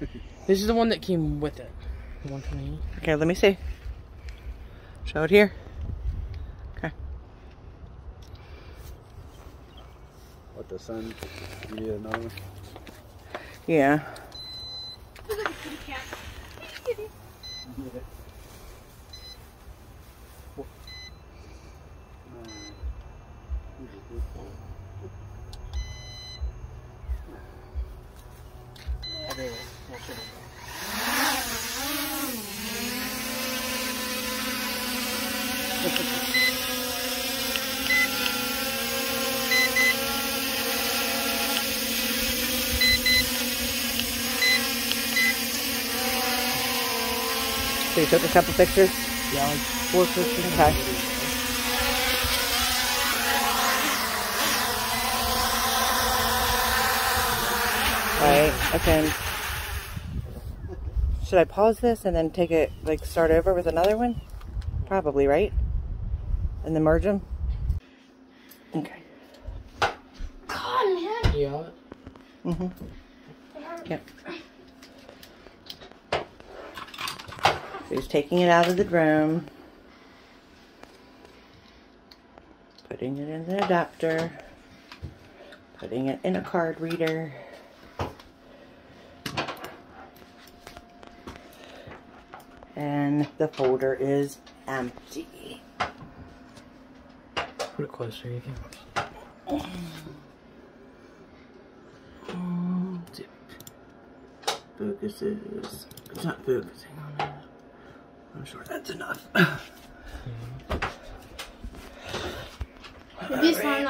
This is the one that came with it. 128. Okay, let me see. Show it here. Okay. What the sun? You need another one? Yeah. So you took a couple pictures? Yeah, like four pictures. Okay. Right, okay. Should I pause this and then take it, like start over with another one? Probably, right? And then merge them? Okay. God. Yeah. Mm-hmm. Yep. So he's taking it out of the drum. Putting it in the adapter. Putting it in a card reader. And the folder is empty. Put it closer. You can. Um, it focuses. It's not focusing on it. I'm sure that's enough. This one